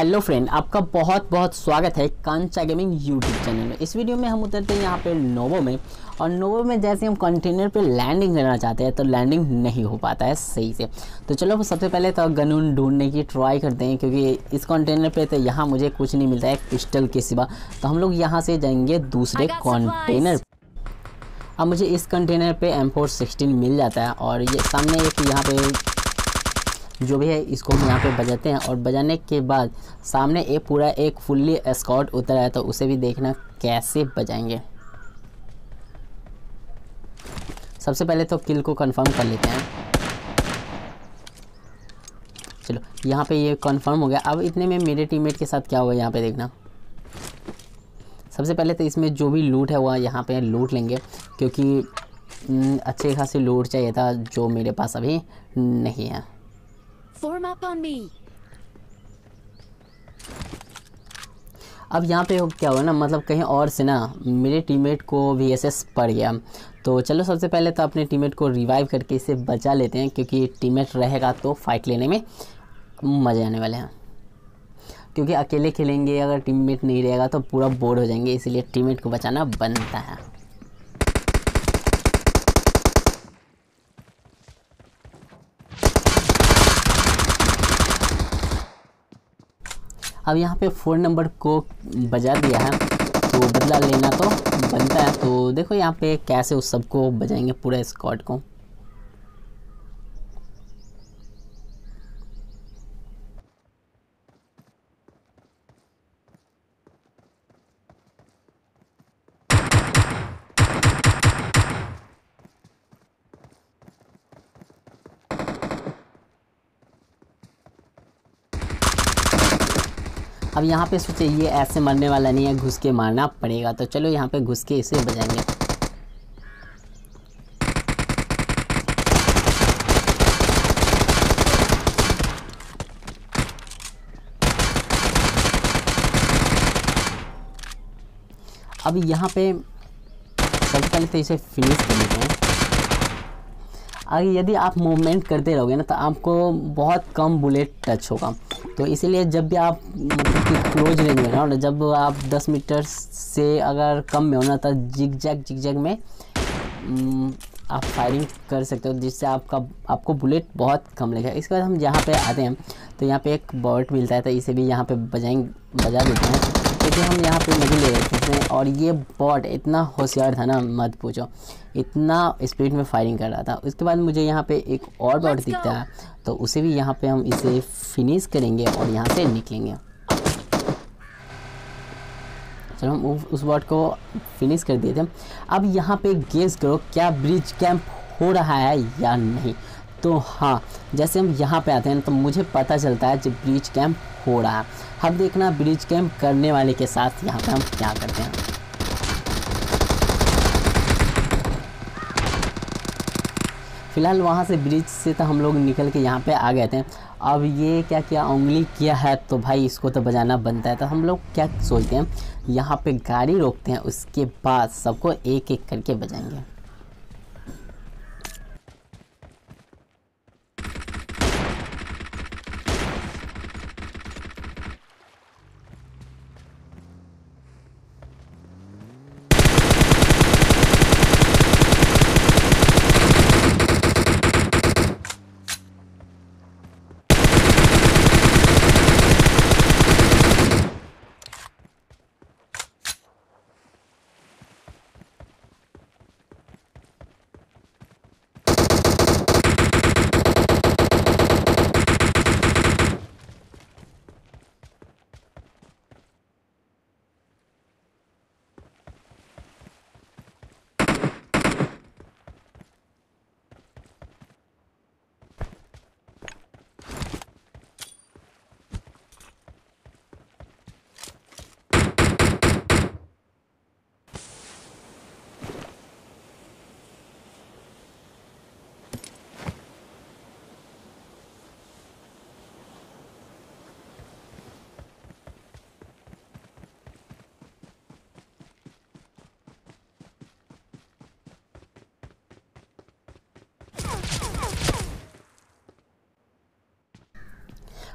Hello friend आपका बहुत बहुत स्वागत है कांचा गेमिंग यूट्यूब चैनल में। इस वीडियो में हम उतरते हैं यहाँ पे नोवो में और नोवो में जैसे हम कंटेनर पे लैंडिंग करना चाहते हैं तो लैंडिंग नहीं हो पाता है सही से। तो चलो सबसे पहले तो गनून ढूँढने की ट्राई करते हैं क्योंकि इस कंटेनर पे तो यहाँ मुझे कुछ नहीं मिलता है पिस्टल के सिवा। तो हम लोग यहाँ से जाएँगे दूसरे कॉन्टेनर अब मुझे इस कंटेनर पे एम फोर सिक्सटीन मिल जाता है और ये सामने एक यहाँ पे जो भी है इसको हम यहाँ पे बजाते हैं और बजाने के बाद सामने एक पूरा एक फुल्ली स्कॉट उतर है तो उसे भी देखना कैसे बजाएँगे। सबसे पहले तो किल को कंफर्म कर लेते हैं। चलो यहाँ पे ये कंफर्म हो गया। अब इतने में मेरे टीममेट के साथ क्या हुआ यहाँ पे देखना। सबसे पहले तो इसमें जो भी लूट है वह यहाँ पे लूट लेंगे क्योंकि हम्म, अच्छे खासी लूट चाहिए था जो मेरे पास अभी नहीं है। Form up on me. अब यहाँ पे क्या हुआ ना मतलब कहीं और से ना, मेरे टीममेट को वी एस एस पड़ गया। तो चलो सबसे पहले तो अपने टीममेट को रिवाइव करके इसे बचा लेते हैं, क्योंकि टीममेट रहेगा तो फाइट लेने में मज़े आने वाले हैं। क्योंकि अकेले खेलेंगे, अगर टीममेट नहीं रहेगा तो पूरा बोर हो जाएँगे, इसीलिए टीममेट को बचाना बनता है। अब यहाँ पे फ़ोन नंबर को बजा दिया है तो बदला लेना तो बनता है। तो देखो यहाँ पे कैसे उस सबको बजाएँगे पूरे स्कॉट को। अब यहाँ पे सोचे ये ऐसे मरने वाला नहीं है, घुस के मारना पड़ेगा। तो चलो यहाँ पे घुस के इसे बजाएँगे। अब यहाँ पे सबसे पहले तो इसे फिनिश कर लेते हैं। अगर यदि आप मूवमेंट करते रहोगे ना तो आपको बहुत कम बुलेट टच होगा। तो इसीलिए जब भी आप क्लोज रेंज में ना जब आप 10 मीटर से अगर कम में होना था जिग जैग जिग जैग में हम्म, आप फायरिंग कर सकते हो जिससे आपका आपको बुलेट बहुत कम लगेगा। इसके बाद हम यहाँ पे आते हैं तो यहाँ पे एक बॉट मिलता है तो इसे भी यहाँ पे बजाएँगे बजा देते हैं। क्योंकि हम यहाँ पे नहीं ले रहे थे और ये बॉट इतना होशियार था ना मत पूछो। इतना स्पीड में फायरिंग कर रहा था। उसके बाद मुझे यहाँ पे एक और बॉट दिखता है। तो उसे भी यहाँ पे हम इसे फिनिश करेंगे और यहाँ से निकलेंगे। चलो हम उस बॉट को फिनिश कर दिए थे अब यहाँ पे गेस करो क्या ब्रिज कैंप हो रहा है या नहीं? तो हाँ जैसे हम यहाँ पे आते हैं तो मुझे पता चलता है जब ब्रिज कैंप हो रहा है। अब देखना ब्रिज कैंप करने वाले के साथ यहाँ पे हम क्या करते हैं। फ़िलहाल वहाँ से ब्रिज से तो हम लोग निकल के यहाँ पे आ गए थे। अब ये क्या किया, उंगली किया है तो भाई इसको तो बजाना बनता है। तो हम लोग क्या सोचते हैं, यहाँ पे गाड़ी रोकते हैं, उसके बाद सबको एक एक करके बजाएँगे।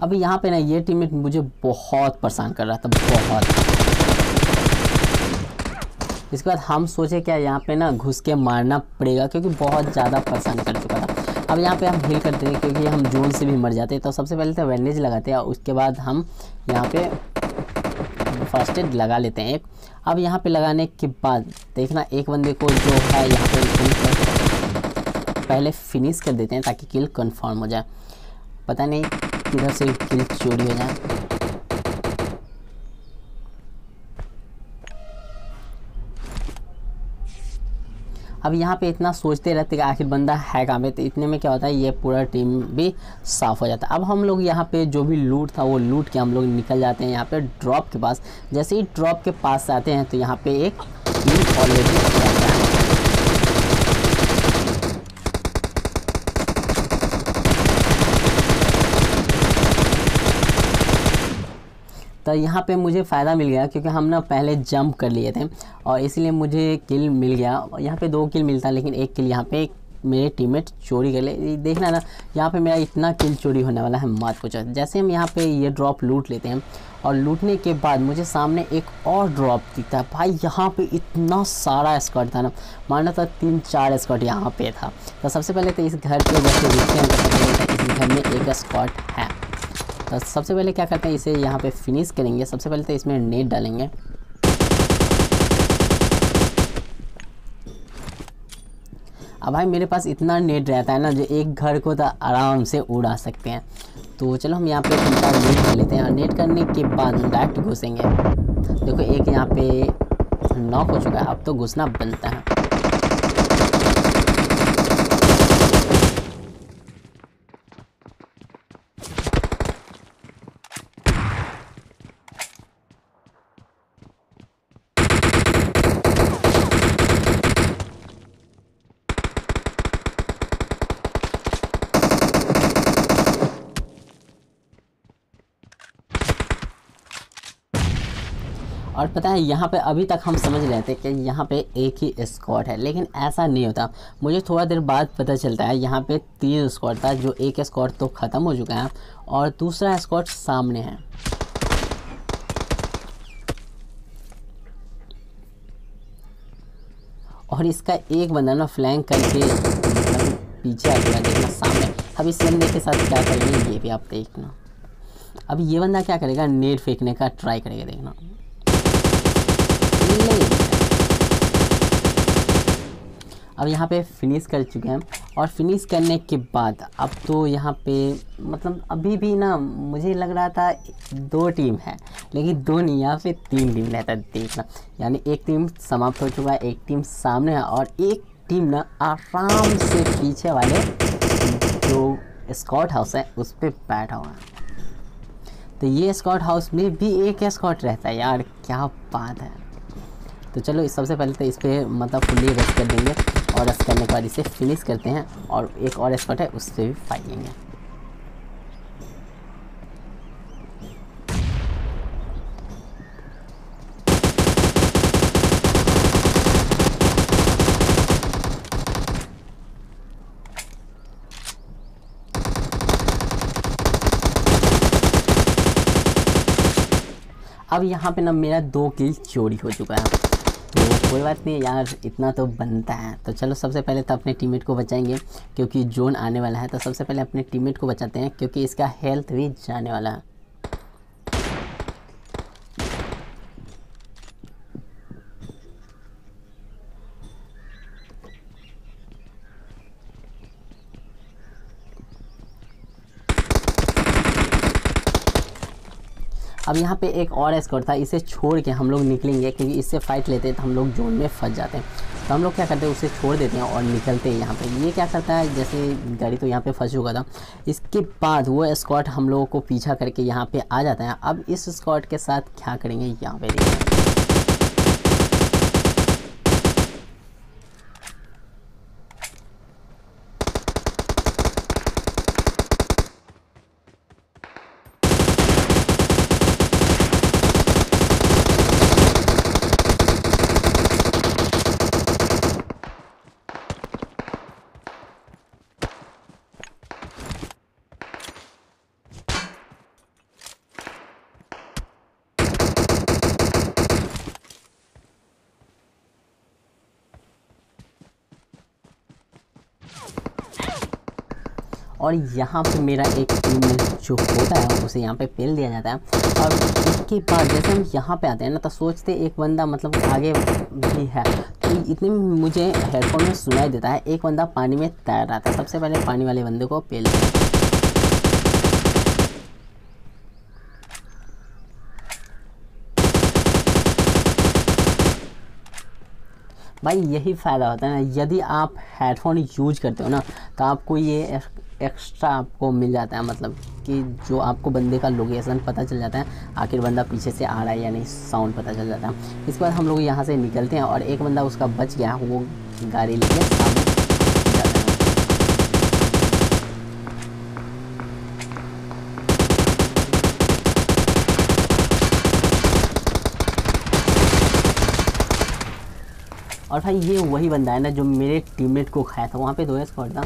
अब यहाँ पे ना ये टीममेट मुझे बहुत परेशान कर रहा था, बहुत। इसके बाद हम सोचे क्या यहाँ पे ना घुस के मारना पड़ेगा, क्योंकि बहुत ज़्यादा परेशान कर चुका था। अब यहाँ पे हम हील करते हैं, क्योंकि हम जोन से भी मर जाते हैं। तो सबसे पहले तो बैंडेज लगाते हैं, उसके बाद हम यहाँ पे फ़र्स्ट एड लगा लेते हैं एक। अब यहाँ पे लगाने के बाद देखना एक बंदे को जो है यहाँ पे पहले फिनिश कर देते हैं, ताकि किल कन्फर्म हो जाए। पता नहीं किधर से किल चोरी हो जाए। अब यहाँ पे इतना सोचते रहते कि आखिर बंदा है कहाँ पे? तो इतने में क्या होता है, ये पूरा टीम भी साफ़ हो जाता है। अब हम लोग यहाँ पे जो भी लूट था, वो लूट के हम लोग निकल जाते हैं यहाँ पे ड्रॉप के पास। जैसे ही ड्रॉप के पास आते हैं तो यहाँ पे एक ऑलरेडी रहता है तो यहाँ पे मुझे फ़ायदा मिल गया क्योंकि हम ना पहले जंप कर लिए थे और इसलिए मुझे किल मिल गया। यहाँ पे दो किल मिलता, लेकिन एक किल यहाँ पे मेरे टीममेट चोरी कर ले। देखना ना, यहाँ पे मेरा इतना किल चोरी होने वाला है, मत पूछो। जैसे हम यहाँ पे ये ड्रॉप लूट लेते हैं और लूटने के बाद मुझे सामने एक और ड्रॉप दिखता है। भाई, यहाँ पे इतना सारा स्कॉट था ना, माना था तीन चार स्कॉट यहाँ पे था। तो सबसे पहले तो इस घर के जैसे दिखते हैं तो इस घर में एक स्कॉट है। तो सबसे पहले क्या करते हैं, इसे यहाँ पे फिनिश करेंगे। सबसे पहले तो इसमें नेट डालेंगे। अब भाई, मेरे पास इतना नेट रहता है ना जो एक घर को तो आराम से उड़ा सकते हैं। तो चलो हम यहाँ पे चार नेट कर लेते हैं। और नेट करने के बाद डायरेक्ट घुसेंगे। देखो, एक यहाँ पे नॉक हो चुका है। अब तो घुसना बनता है। और पता है, यहाँ पे अभी तक हम समझ थे कि यहाँ पे एक ही स्क्वाड है, लेकिन ऐसा नहीं होता। मुझे थोड़ा देर बाद पता चलता है, यहाँ पे तीन स्क्वाड था, जो एक स्क्वाड तो ख़त्म हो चुका है और दूसरा स्क्वाड सामने है। और इसका एक बंदा ना फ्लैंक करके मतलब पीछे आ गया, देखना सामने। अब इस बंदे के साथ क्या करेंगे, ये भी आप देखना। अब ये बंदा क्या करेगा, नेट फेंकने का ट्राई करेगा, देखना। अब यहाँ पे फिनिश कर चुके हैं। और फिनिश करने के बाद, अब तो यहाँ पे मतलब अभी भी ना, मुझे लग रहा था दो टीम है, लेकिन दो नहीं, यहाँ पे तीन टीम रहता है, देखना। यानी एक टीम समाप्त हो चुका है, एक टीम सामने है, और एक टीम ना आराम से पीछे वाले जो स्कॉट हाउस है, उस पर बैठा हुआ है। तो ये स्कॉट हाउस में भी एक स्कॉट रहता है, यार, क्या बात है। तो चलो इस सबसे पहले तो इस पर मतलब फुल्ली रश कर देंगे और रश करने के बाद इसे फिनिश करते हैं और एक और स्पॉट है, उससे भी फाइट लेंगे। अब यहाँ पे ना मेरा दो किल चोरी हो चुका है। कोई बात नहीं यार, इतना तो बनता है। तो चलो सबसे पहले तो अपने टीममेट को बचाएँगे, क्योंकि जोन आने वाला है तो सबसे पहले अपने टीममेट को बचाते हैं, क्योंकि इसका हेल्थ भी जाने वाला है। अब यहाँ पे एक और एस्कॉर्ट था, इसे छोड़ के हम लोग निकलेंगे क्योंकि इससे फाइट लेते हैं तो हम लोग जोन में फंस जाते हैं। तो हम लोग क्या करते हैं, उसे छोड़ देते हैं और निकलते हैं यहाँ पे। ये क्या करता है, जैसे गाड़ी तो यहाँ पे फंस चुका था। इसके बाद वो स्कॉट हम लोगों को पीछा करके यहाँ पर आ जाता है। अब इस स्कॉट के साथ क्या करेंगे, यहाँ पे देखिए और यहाँ पे मेरा एक जो होता है, उसे यहाँ पे फेल दिया जाता है। और इसके बाद जैसे हम यहाँ पे आते हैं ना तो सोचते एक बंदा मतलब आगे भी है। तो इतने मुझे हेडफोन में सुनाई देता है, एक बंदा पानी में तैर रहा था। सबसे पहले पानी वाले बंदे को पेल दिया भाई, यही फ़ायदा होता है ना, यदि आप हेडफोन यूज़ करते हो ना तो आपको ये एक्स्ट्रा आपको मिल जाता है मतलब कि जो आपको बंदे का लोकेशन पता चल जाता है, आखिर बंदा पीछे से आ रहा है या नहीं साउंड पता चल जाता है। इसके बाद हम लोग यहाँ से निकलते हैं और एक बंदा उसका बच गया, वो गाड़ी लेके सामने जाता है और भाई ये वही बंदा है ना जो मेरे टीममेट को खाया था, वहाँ पे दो स्कॉट था।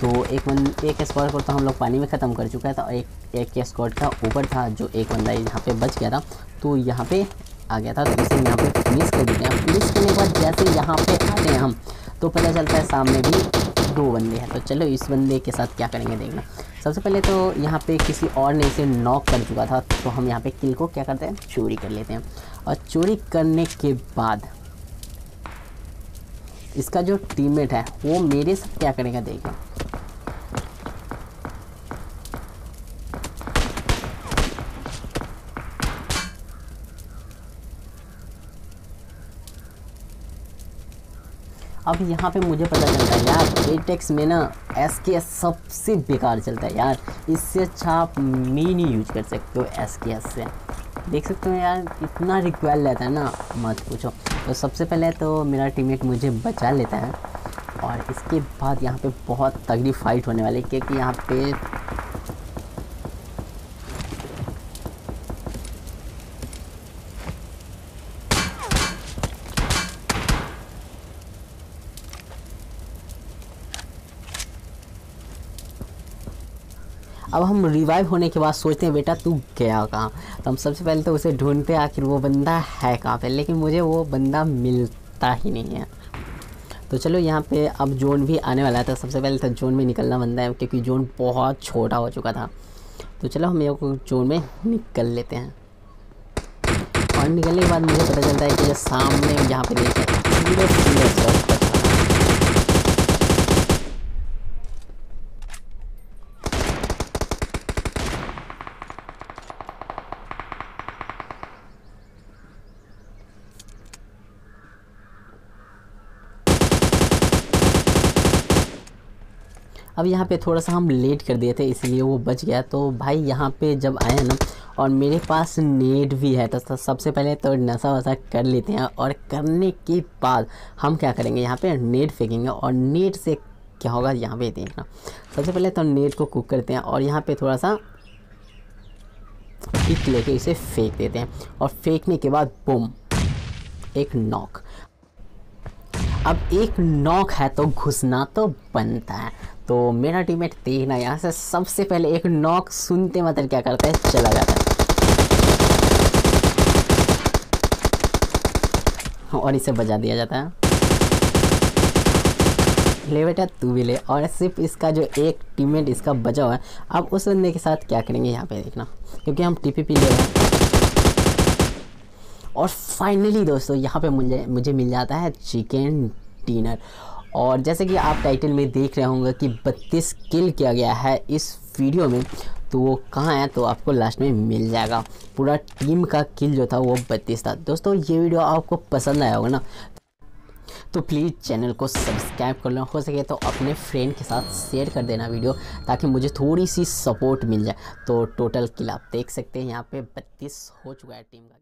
तो एक बंद एक स्क्वाड को तो हम लोग पानी में ख़त्म कर चुका था और एक एक स्क्वाड का ऊपर था जो एक बंदा यहाँ पे बच गया था। तो यहाँ पे आ गया था तो इसे यहाँ पे फिनिश कर देते हैं। फिनिश करने के बाद जैसे यहाँ पे आते हैं हम तो पता चलता है सामने भी दो बंदे हैं। तो चलो इस बंदे के साथ क्या करेंगे देखना। सबसे पहले तो यहाँ पे किसी और ने इसे नॉक कर चुका था तो हम यहाँ पे किल को क्या करते हैं? चोरी कर लेते हैं। और चोरी करने के बाद इसका जो टीममेट है, वो मेरे साथ क्या करेगा देखना अब यहाँ पे मुझे पता चलता है यार एटेक्स में ना एस के एस सबसे बेकार चलता है यार। इससे अच्छा आप मीन यूज़ कर सकते हो एस के एस से। देख सकते हो यार, इतना रिक्वायर लेता है ना, मत पूछो। तो सबसे पहले तो मेरा टीममेट मुझे बचा लेता है और इसके बाद यहाँ पे बहुत तगड़ी फाइट होने वाली है, क्योंकि यहाँ पे अब हम रिवाइव होने के बाद सोचते हैं, बेटा, तू गया कहाँ? तो हम सबसे पहले तो उसे ढूंढते हैं, आखिर वो बंदा है कहाँ पे? लेकिन मुझे वो बंदा मिलता ही नहीं है। तो चलो, यहाँ पे अब जोन भी आने वाला था सबसे पहले तो जोन में निकलना बनता है, क्योंकि जोन बहुत छोटा हो चुका था। तो चलो, हम ये जोन में निकल लेते हैं। और निकलने के बाद मुझे पता चलता है कि सामने यहाँ पे देखें अब यहाँ पे थोड़ा सा हम लेट कर दिए थे, इसलिए वो बच गया। तो भाई यहाँ पे जब आए ना, और मेरे पास नेट भी है तो सबसे पहले तो नशा वशा कर लेते हैं, और करने के बाद हम क्या करेंगे? यहाँ पे नेट फेंकेंगे, और नेट से क्या होगा? यहाँ पे देखना। सबसे पहले तो नेट को कुक करते हैं, और यहाँ पे थोड़ा सा पिक लेके इसे फेंक देते हैं, और फेंकने के बाद बुम, एक नॉक। अब एक नॉक है तो घुसना तो बनता है। तो मेरा टीममेट देखना यहाँ से सबसे पहले एक नॉक सुनते मतलब क्या करता है, चला जाता है। और इसे बजा दिया जाता है। ले बेटा, तू भी ले। और सिर्फ़ इसका जो एक टीममेट इसका बचा हुआ है, अब उस बंदे के साथ क्या करेंगे यहाँ पे देखना। क्योंकि हम टीपीपी ले रहे हैं। और फाइनली दोस्तों, यहाँ पे मुझे मुझे मिल जाता है चिकन डिनर और जैसे कि आप टाइटल में देख रहे होंगे कि 32 किल किया गया है इस वीडियो में तो वो कहाँ है? तो आपको लास्ट में मिल जाएगा। पूरा टीम का किल जो था वो बत्तीस था। दोस्तों, ये वीडियो आपको पसंद आया होगा ना? तो प्लीज़ चैनल को सब्सक्राइब कर लो। हो सके तो अपने फ्रेंड के साथ शेयर कर देना वीडियो ताकि मुझे थोड़ी सी सपोर्ट मिल जाए। तो टोटल किल आप देख सकते हैं। यहाँ पे बत्तीस हो चुका है टीम का